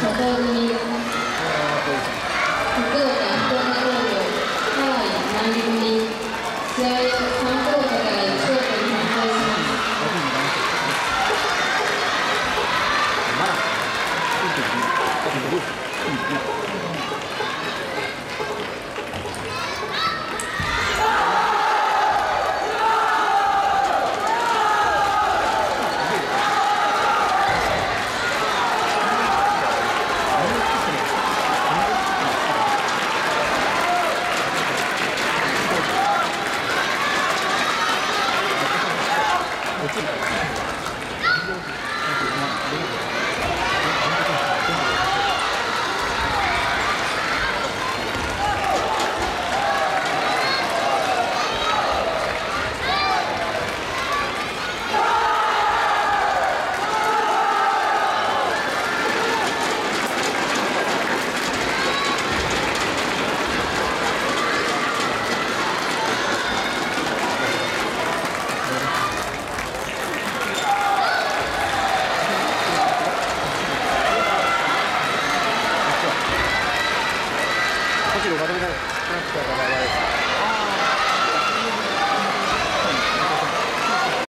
小田組、福岡、東岡工、ハワイ、南陸、